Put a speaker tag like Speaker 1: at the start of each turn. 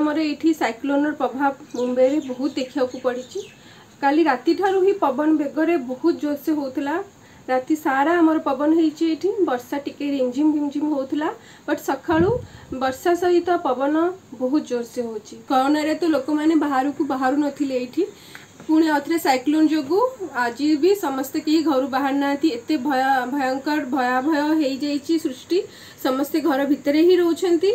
Speaker 1: ଆମର ଏଇଠି ସାଇକ୍ଲୋନର ପ୍ରଭାବ ମୁମ୍ବାଇରେ ବହୁତ ଦେଖିବାକୁ ପଡ଼ିଛି କାଲି ରାତିଠାରୁ ହିଁ ପବନ ବେଗରେ ବହୁତ ଜୋରସେ ହେଉଥିଲା ରାତି ସାରା ଆମର ପବନ ହେଇଛି ଏଇଠି ବର୍ଷା ଟିକେ ରିମଝିମ୍ ରିମଝିମ୍ ହେଉଥିଲା ବଟ୍ ସକାଳୁ ବର୍ଷା ସହିତ ପବନ ବହୁତ ଜୋରସେ ହେଉଛି କରୋନାରେ ତ ଲୋକମାନେ ବାହାରକୁ ବାହାରୁ ନଥିଲେ ଏଇଠି ପୁଣି ଆଉଥରେ ସାଇକ୍ଲୋନ ଯୋଗୁଁ ଆଜି ବି ସମସ୍ତେ କେହି ଘରୁ ବାହାରୁ ନାହାନ୍ତି ଏତେ ଭୟ ଭୟଙ୍କର ଭୟାଭୟ ହେଇଯାଇଛି ସୃଷ୍ଟି ସମସ୍ତେ ଘର ଭିତରେ ହିଁ ରହୁଛନ୍ତି